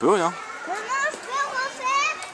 Hein. je peux refaire?